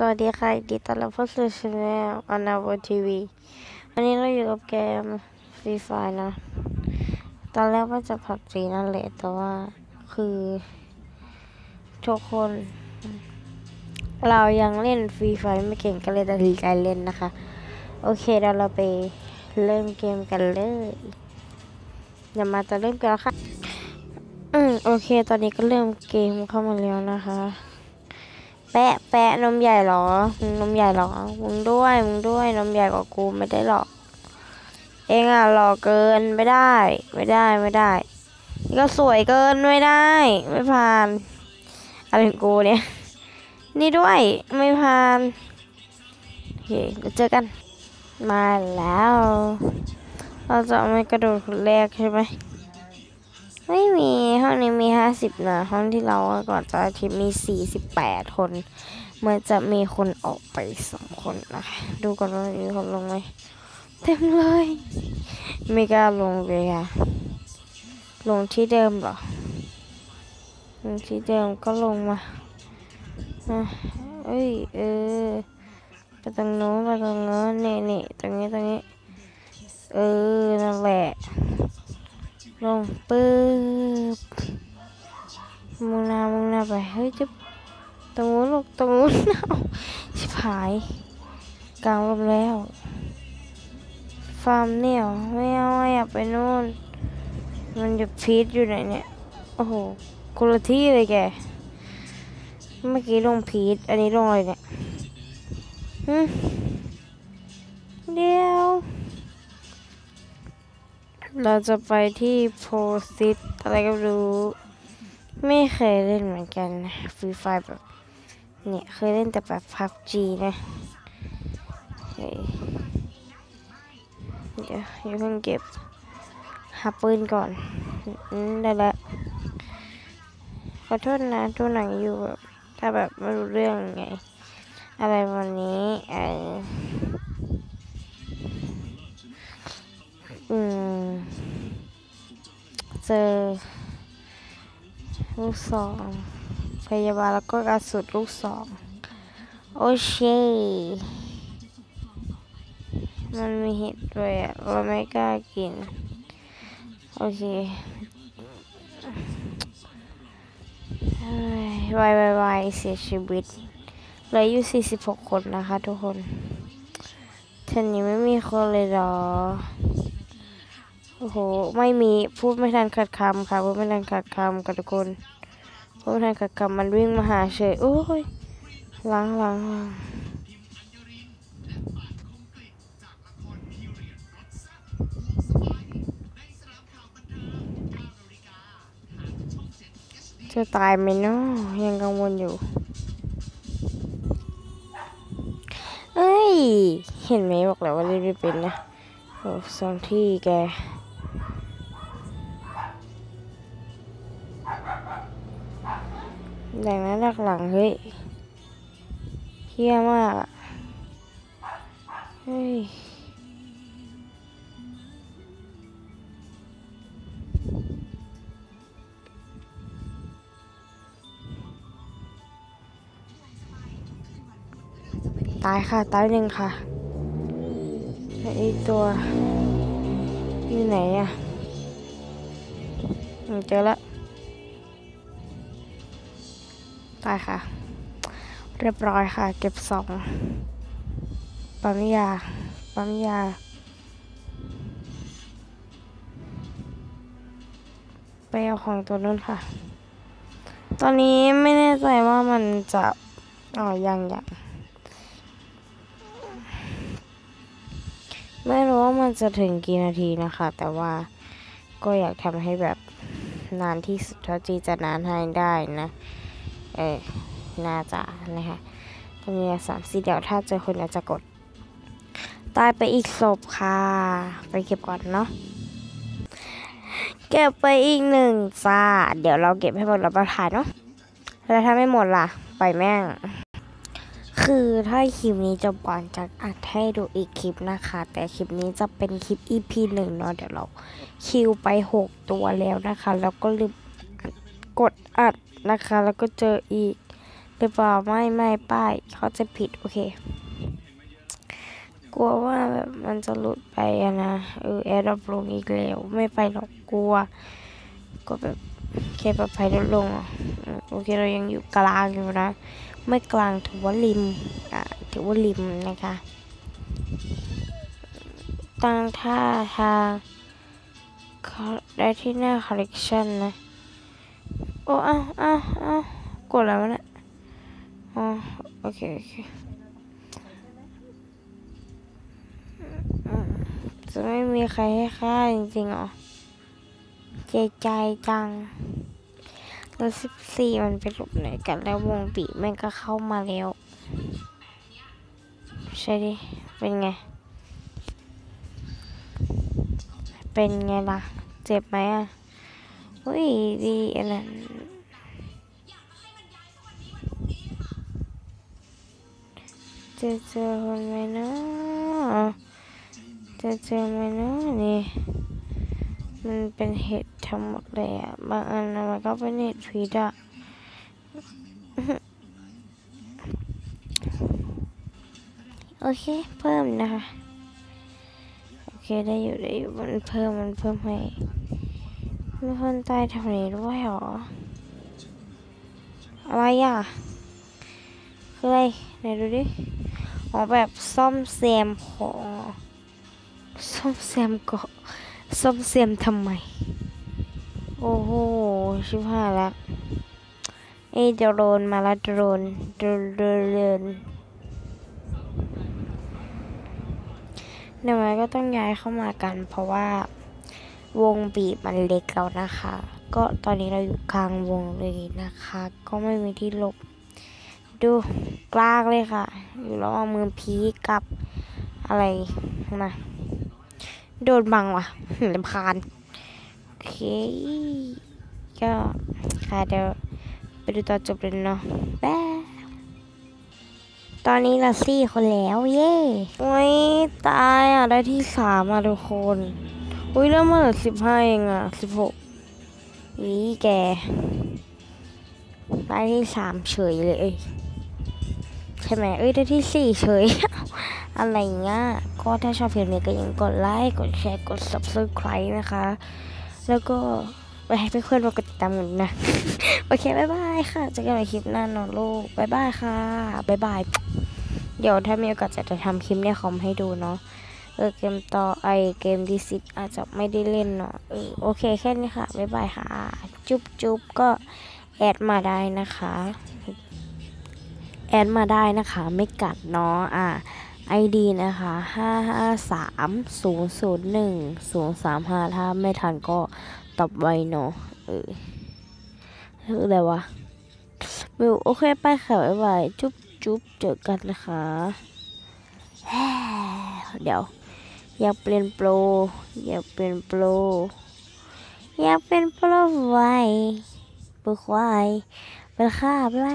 สวัสดีค่ะดีต้อนรับเข้าสู่ช anel อนาบทีวีวันนี้เราอยู่กับเกม Free Fire นะ ตอนแรกว่าจะ PUBG นั่นแหละแต่ว่าคือทุกคน เรายังเล่น Free Fire ไม่เก่งก็เลยตัดสินใจเล่นนะคะ โอเคเดี๋ยวเราไปเริ่มเกมกันเลยอย่ามาจะเริ่มกันแล้วค่ะ อืมโอเค ตอนนี้ก็เริ่มเกมเข้ามาแล้วนะคะ แปะแปะนมใหญ่เหรอมึงนมใหญ่เหรอ มึงด้วย มึงด้วย นมใหญ่กว่ากูไม่ได้หรอก เองอะหล่อเกินไม่ได้ ไม่ได้ไม่ได้ นี่ก็สวยเกินไม่ได้ ไม่ผ่าน อะไรของกูเนี่ย นี่ด้วยไม่ผ่านโอเคเดี๋ยวเจอกัน มาแล้ว เราจะไม่กระโดดคนแรกใช่ไหม ไม่มีห้องนี้มีห้าสิบนะห้องที่เราก่อนจะทิตย์มีสี่สิบแปดคนเมื่อจะมีคนออกไปสองคนนะคะดูก่อนว่ามีคนลงไหมเต็มเลย ไม่กล้าลงเลยค่ะ ลงที่เดิมเหรอลงที่เดิมก็ลงมาเอ้ยเออไปตรงโน้นไปตรงโน้นนี่นี่ตรงนี้ตรงนี้ เออนั่นแหละ ลงปึ๊บมุงหนามุงหนาไปเฮ้ยจะตรงนู้นลูกตรงนู้นเอาชิบหายกลางลมแล้ว ฟาร์มเนี่ยไม่เอาอยากไปนู่น มันจะพีทอยู่ไหนเนี่ย โอ้โหคนละที่เลยแก เมื่อกี้ลงพีทอันนี้ลงอะไรเนี่ยเดี๋ยว เราจะไปที่โพซิตอะไรก็รู้ ไม่เคยเล่นเหมือนกันนะ Free Fire แบบ เนี่ย เคยเล่นแต่แบบ PUBG นะเดี๋ยวอย่าเพิ่งเก็บหาปืนก่อนอืมได้แล้วขอโทษนะดูหนังอยู่แบบถ้าแบบไม่รู้เรื่องไง อะไรวันนี้เอ อืมเจอลูกสองพยาบาลแล้วก็กระสุนลูกสองโอเคมันมีเห็ดด้วยอะเราไม่กล้ากิน โอเค วายวายวายเสียชีวิตเหลืออยู่ 46 คนนะคะทุกคนทีนี้ไม่มีคนเลยหรอ โอ้โห ไม่มีพูดไม่ทันขัดคำค่ะพูดไม่ทันขัดคำกับทุกคนพูดไม่ทันขัดคำมันวิ่งมาหาเฉยโอ้ยล้างล้างล้างจะตายไหมเนาะยังกังวลอยู่ เอ้ย เห็นไหมบอกแล้วว่าเล่นไม่เป็นนะโอ้สองที่แก แดงนั้นดักหลังเฮ้ยเฮี้ยมากอะเฮ้ยตายค่ะ ตายหนึ่งค่ะไอตัวอยู่ไหนอะเจอแล้ว ตายค่ะ เรียบร้อยค่ะ เก็บสองปั๊มยาปั๊มยา ไปเอาของตัวนู้นค่ะ ตอนนี้ไม่แน่ใจว่ามันจะอ๋อยังยังไม่รู้ว่ามันจะถึงกี่นาทีนะคะ แต่ว่าก็อยากทำให้แบบนานที่สุดเท่าที่จะนานให้ได้นะ เออน่าจะนะคะตรงนี้สามสี่เดี๋ยวถ้าเจอคนอาจจะกด ตายไปอีกศพค่ะ ไปเก็บก่อนเนาะเก็บไปอีกหนึ่งจ้า เดี๋ยวเราเก็บให้หมดแล้วประทานเนาะแล้วถ้าไม่หมดล่ะ ไปแม่ง คือถ้าคลิปนี้จบก่อนจะอัดให้ดูอีกคลิปนะคะ แต่คลิปนี้จะเป็นคลิป EP หนึ่งเนาะเดี๋ยวเราคิวไปหกตัวแล้วนะคะ แล้วก็ลืมกดอัด นะคะ แล้วก็เจออีกหรือเปล่าไม่ไม่ป้ายเขาจะผิดโอเค กลัวว่าแบบมันจะหลุดไปนะเออ airdrop ลงอีกแล้ว ไม่ไปหรอกกลัว ก็แบบแค่ปลอดภัยลดลงโอเคเรายังอยู่กลางอยู่นะ ไม่กลางถือว่าริมอะถือว่าริมนะคะตั้งท่าทางได้ที่หน้า correction นะ โอ้อ้าวอ้าวอ้าวกดแล้วนะอ๋อโอเคโอเคจะไม่มีใครให้ค่าจริงๆเหรอเจใจจังแล้วสิบสี่มันไปหลบไหนกันแล้ววงบีแม่งก็เข้ามาแล้ว ใช่ดิ เป็นไง เป็นไงล่ะ เจ็บไหมอะ อุ้ยดีอันนั้นจะเจอคนไหมนะจะเจอไหมนะนี่มันเป็นเห็ดทั้งหมดเลยอะ บางอันมันก็เป็นเห็ดผีดอะโอเค เพิ่มนะคะ โอเค ได้อยู่ ได้อยู่ มันเพิ่ม มันเพิ่มให้ มีคนตายแถวนี้ด้วยเหรอ อะไรอะ คืออะไรไหนดูดิอ๋อแบบซ่อมแซมของซ่อมแซมเกาะซ่อมแซมทำไม โอ้โห ชิบหายละเอยโดรนมาละโดรนโดรนโดรนเดี๋ยวมันก็ต้องย้ายเข้ามากันเพราะว่า วงบีบมันเล็กแล้วนะคะ ก็ตอนนี้เราอยู่กลางวงเลยนะคะ ก็ไม่มีที่หลบ ดูกลางเลยค่ะ อยู่ระหว่างมือพีกับอะไรนะโดนบังว่ะลำคาญโอเคก็ค่ะเดี๋ยวไปดูตอนจบเลยเนาะแบ๊ตอนนี้เราสี่คนแล้ว เย้โอ้ยตายอะ ได้ที่สามอะทุกคน อุ้ยเริ่มมาเหลือสิบห้าเองอะสิบหกอีแกได้ที่สามเฉยเลย ใช่ไหมเอ้ยได้ที่สี่เฉย อะไรเงี้ยก็ถ้าชอบคลิปนี้ก็ยังกดไลค์กดแชร์กด subscribe นะคะ แล้วก็ไปให้เพื่อนๆมากดติดตามกันนะ โอเคบ๊ายบายค่ะเจอกันใหม่คลิปหน้านอนลูกบ๊ายบายค่ะบ๊ายบาย เดี๋ยวถ้ามีโอกาสจะจะทำคลิปในคอมให้ดูเนาะ เออเกมต่อไอเกมดีซิตอาจจะไม่ได้เล่นเนาะเออโอเคแค่นี้ค่ะ บ๊ายบายค่ะ จุ๊บจุ๊บก็แอดมาได้นะคะ แอดมาได้นะคะ ไม่กัดเนาะอ่า ID นะคะห้าห้าสามศูนย์ศูนย์หนึ่งศูนย์สามห้าถ้าไม่ทันก็ตอบไวเนาะเอออะไรวะมิวโอเค ไปค่ะบ๊ายบาย จุ๊บจุ๊บเจอกันนะคะ เดี๋ยว อยากเปลี่ยนโปร อยากเป็นโปร อยากเป็นโปรไวบุกไวไปค่ะบ๊าบไร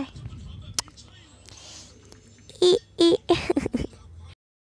อีอี